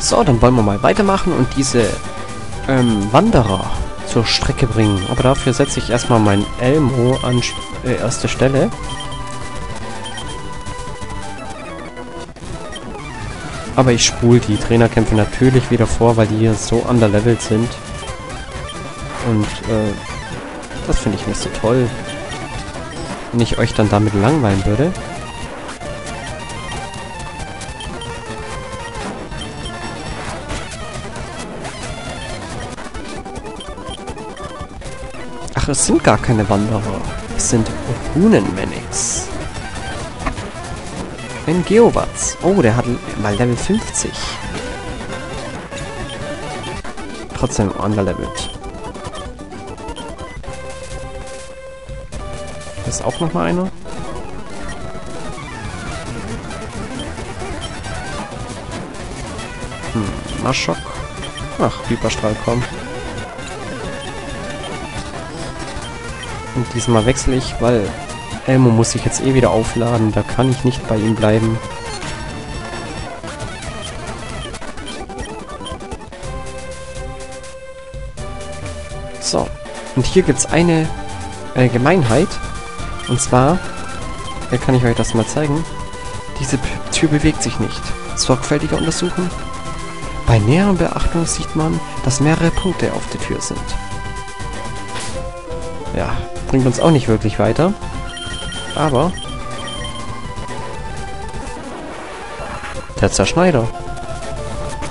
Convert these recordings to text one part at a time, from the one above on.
So, dann wollen wir mal weitermachen und diese ähm, Wanderer zur Strecke bringen. Aber dafür setze ich erstmal mein Elmo an äh, erste Stelle. Aber ich spule die Trainerkämpfe natürlich wieder vor, weil die hier so underlevelt sind. Und äh, das finde ich nicht so toll. Wenn ich euch dann damit langweilen würde. Es sind gar keine Wanderer. Es sind Runenmannix. Ein Geowatz. Oh, der hat mal Level 50. Trotzdem underlevelt. ist auch noch mal einer. Hm, Maschok. Ach, Hyperstrahl, komm. Und diesmal wechsle ich, weil Elmo muss sich jetzt eh wieder aufladen. Da kann ich nicht bei ihm bleiben. So. Und hier gibt es eine äh, Gemeinheit. Und zwar, äh, kann ich euch das mal zeigen. Diese P Tür bewegt sich nicht. Sorgfältiger untersuchen. Bei näherer Beachtung sieht man, dass mehrere Punkte auf der Tür sind. Ja, bringt uns auch nicht wirklich weiter. Aber... Der Zerschneider.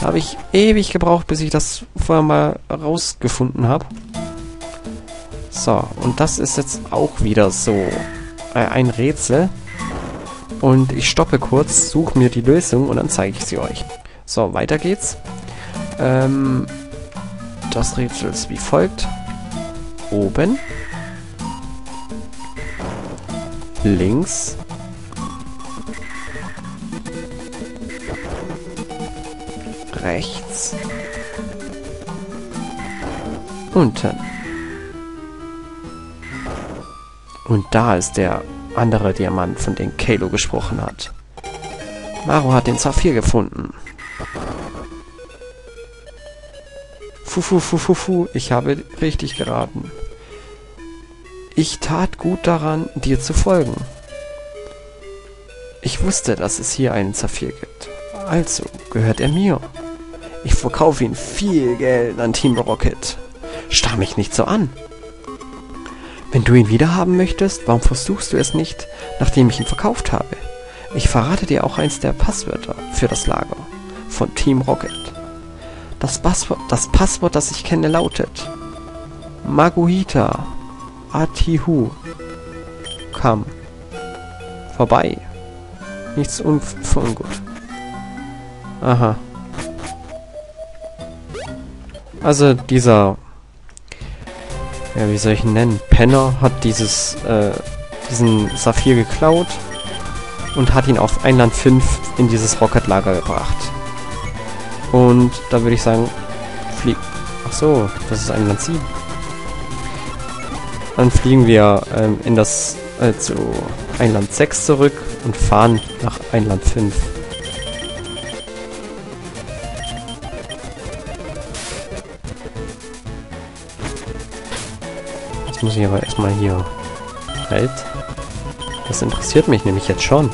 Da habe ich ewig gebraucht, bis ich das vorher mal rausgefunden habe. So, und das ist jetzt auch wieder so äh, ein Rätsel. Und ich stoppe kurz, suche mir die Lösung und dann zeige ich sie euch. So, weiter geht's. Ähm, das Rätsel ist wie folgt. Oben. Links. Rechts. Unten. Und da ist der andere Diamant, von dem Kalo gesprochen hat. Maro hat den Saphir gefunden. Fufu, fufu, fufu, ich habe richtig geraten. Ich tat gut daran, dir zu folgen. Ich wusste, dass es hier einen Saphir gibt. Also gehört er mir. Ich verkaufe ihn viel Geld an Team Rocket. Starr mich nicht so an. Wenn du ihn wiederhaben möchtest, warum versuchst du es nicht, nachdem ich ihn verkauft habe? Ich verrate dir auch eins der Passwörter für das Lager von Team Rocket. Das Passwort, das Passwort, das ich kenne, lautet Maguhita Atihu. Kam. Vorbei. Nichts ungut. Aha. Also dieser ja, wie soll ich ihn nennen? Penner hat dieses, äh, diesen Saphir geklaut und hat ihn auf Einland 5 in dieses Rocket-Lager gebracht. Und da würde ich sagen, flieg... Ach so, das ist Einland 7. Dann fliegen wir ähm, in das, äh, zu Einland 6 zurück und fahren nach Einland 5. Jetzt muss ich aber erstmal hier... Halt. Das interessiert mich nämlich jetzt schon.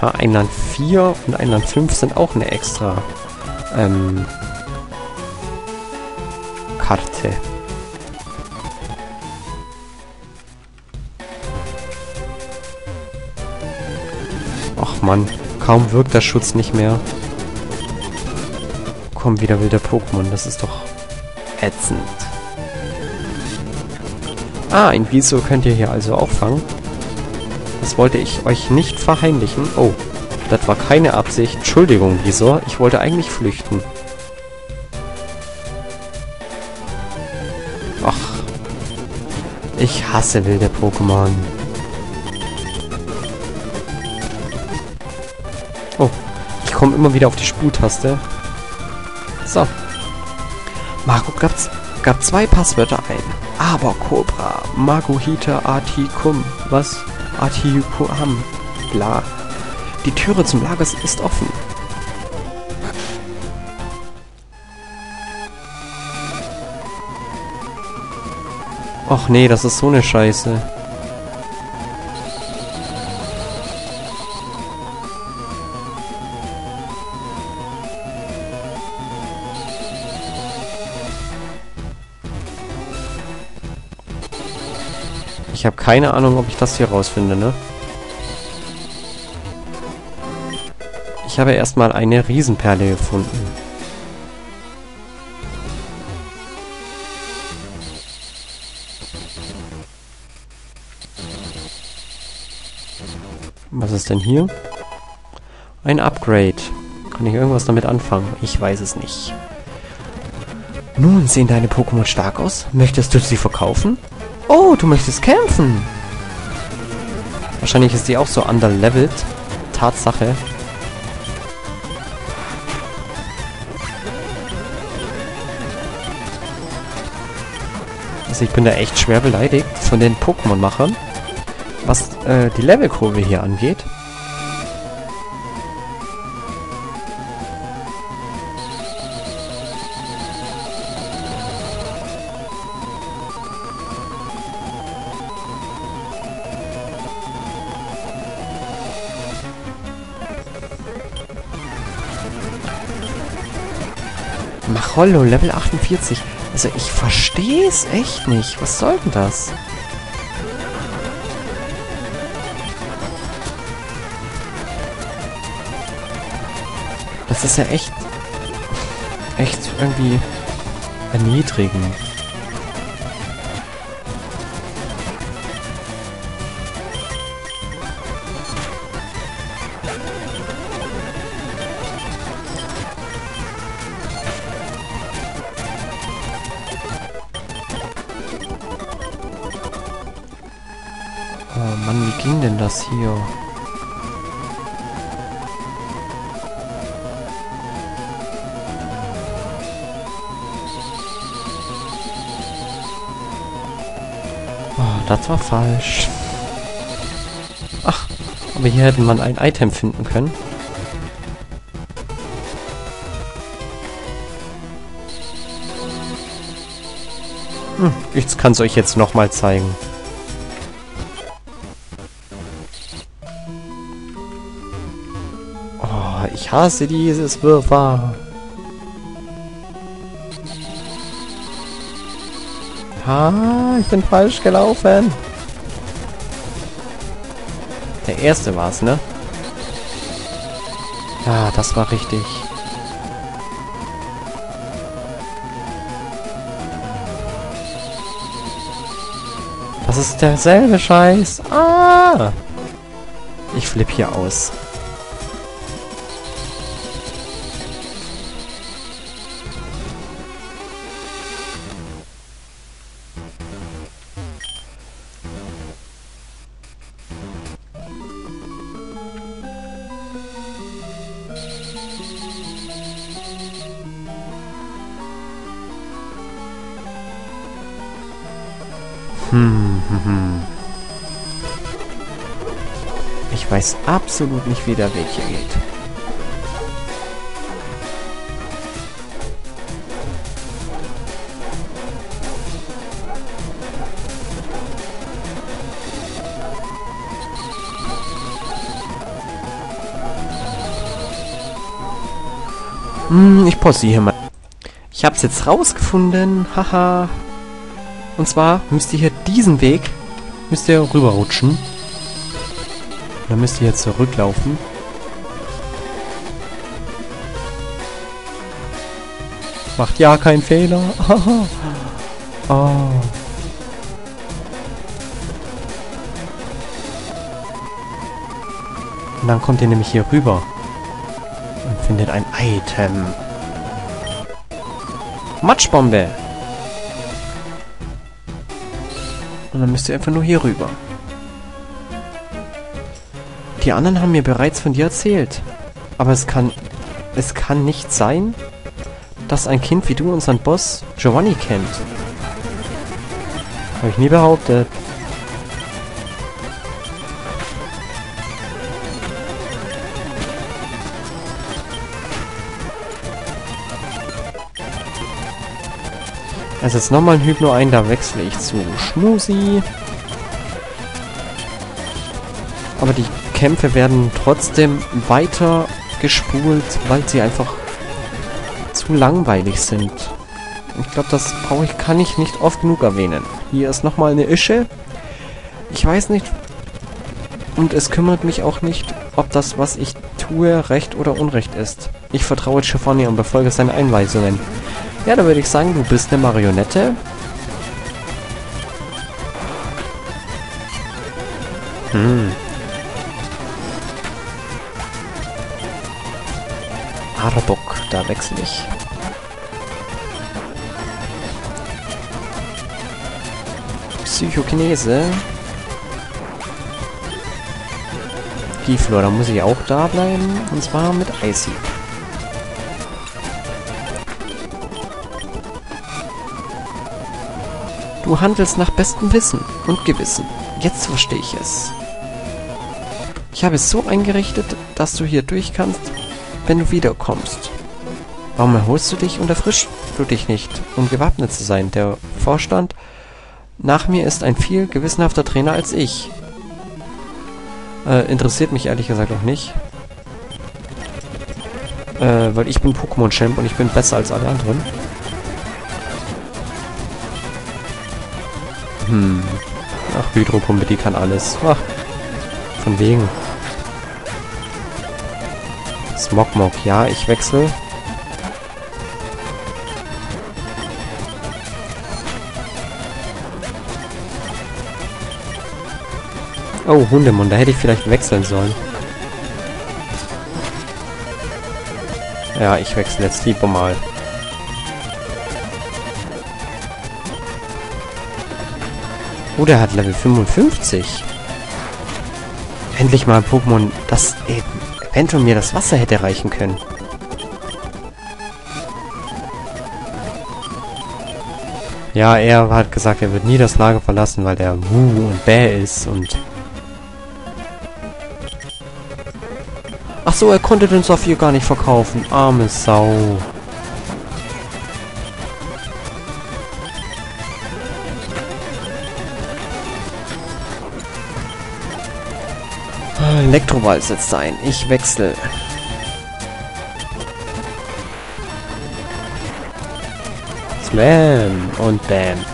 Aha, Einland 4 und Einland 5 sind auch eine extra ähm, Karte. Ach man, kaum wirkt der Schutz nicht mehr kommen wieder wilde Pokémon. Das ist doch ätzend. Ah, ein Wieso könnt ihr hier also auffangen. Das wollte ich euch nicht verheimlichen. Oh, das war keine Absicht. Entschuldigung, Visor. Ich wollte eigentlich flüchten. Ach. Ich hasse wilde Pokémon. Oh, ich komme immer wieder auf die Spultaste. So. Marco gab, gab zwei Passwörter ein. Aber Cobra, Magohita Aticum. Was? Aticum. Bla. Die Türe zum Lager ist offen. Och nee, das ist so eine Scheiße. Keine Ahnung, ob ich das hier rausfinde, ne? Ich habe erstmal eine Riesenperle gefunden. Was ist denn hier? Ein Upgrade. Kann ich irgendwas damit anfangen? Ich weiß es nicht. Nun, sehen deine Pokémon stark aus? Möchtest du sie verkaufen? Oh, du möchtest kämpfen. Wahrscheinlich ist die auch so underlevelt. Tatsache. Also ich bin da echt schwer beleidigt von den Pokémon-Machern, was äh, die Levelkurve hier angeht. Machollo, Level 48. Also ich verstehe es echt nicht. Was soll denn das? Das ist ja echt... Echt irgendwie erniedrigend. Ging denn das hier? Oh, das war falsch. Ach, aber hier hätte man ein Item finden können. Hm, ich kann es euch jetzt nochmal zeigen. Ich hasse dieses Wirrwarr. Ha, ich bin falsch gelaufen. Der erste war's, ne? Ja, das war richtig. Das ist derselbe Scheiß. Ah! Ich flipp hier aus. Hm, hm, hm. Ich weiß absolut nicht, wie der Weg hier geht. Hm, ich poste hier mal. Ich hab's jetzt rausgefunden. Haha. Und zwar müsst ihr hier diesen Weg, müsst ihr rüberrutschen. Dann müsst ihr jetzt zurücklaufen. Macht ja keinen Fehler. oh. Und dann kommt ihr nämlich hier rüber. Und findet ein Item. Matschbombe. Und dann müsst ihr einfach nur hier rüber. Die anderen haben mir bereits von dir erzählt. Aber es kann... Es kann nicht sein, dass ein Kind wie du unseren Boss Giovanni kennt. Habe ich nie behauptet. Also jetzt nochmal ein Hypno ein, da wechsle ich zu Schmusi. Aber die Kämpfe werden trotzdem weiter gespult, weil sie einfach zu langweilig sind. Ich glaube, das brauche ich, kann ich nicht oft genug erwähnen. Hier ist nochmal eine Ische. Ich weiß nicht, und es kümmert mich auch nicht, ob das, was ich tue, recht oder unrecht ist. Ich vertraue Chiffoni und befolge seine Einweisungen. Ja, da würde ich sagen, du bist eine Marionette. Hm. Arbok, da wechsle ich. Psychokinese. Giflor, da muss ich auch da bleiben. Und zwar mit Icy. Du handelst nach bestem Wissen und Gewissen. Jetzt verstehe ich es. Ich habe es so eingerichtet, dass du hier durch kannst, wenn du wiederkommst. Warum erholst du dich und erfrischst du dich nicht, um gewappnet zu sein? Der Vorstand nach mir ist ein viel gewissenhafter Trainer als ich. Äh, interessiert mich ehrlich gesagt auch nicht. Äh, weil ich bin Pokémon-Champ und ich bin besser als alle anderen. Hm. Ach, Hydropumpe, die kann alles. Ach, von wegen. Smogmog, ja, ich wechsle. Oh, Hundemund, da hätte ich vielleicht wechseln sollen. Ja, ich wechsle jetzt lieber mal. Oh, der hat Level 55. Endlich mal ein Pokémon, das eventuell mir das Wasser hätte reichen können. Ja, er hat gesagt, er wird nie das Lager verlassen, weil der Wu und Bäh ist und... Ach so, er konnte den Saphir gar nicht verkaufen. Arme Sau. Elektroball setzt ein. Ich wechsle. Slam und Bam.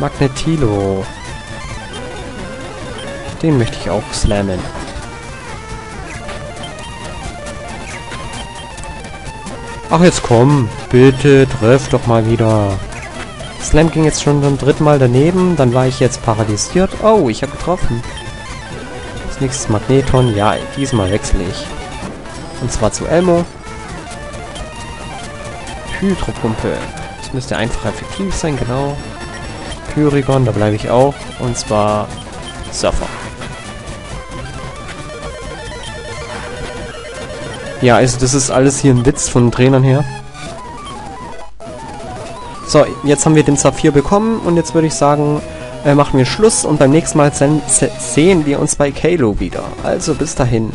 Magnetilo. Den möchte ich auch slammen. Ach, jetzt komm. Bitte, treff doch mal wieder. Slam ging jetzt schon zum dritten Mal daneben. Dann war ich jetzt paralysiert. Oh, ich habe getroffen. Als nächstes Magneton. Ja, diesmal wechsle ich. Und zwar zu Elmo. Hydropumpe. Das müsste einfach effektiv sein, genau. Pyrigon, da bleibe ich auch. Und zwar Surfer. Ja, also das ist alles hier ein Witz von den Trainern her. So, jetzt haben wir den Saphir bekommen und jetzt würde ich sagen, äh, machen wir Schluss und beim nächsten Mal sehen wir uns bei Kalo wieder. Also bis dahin.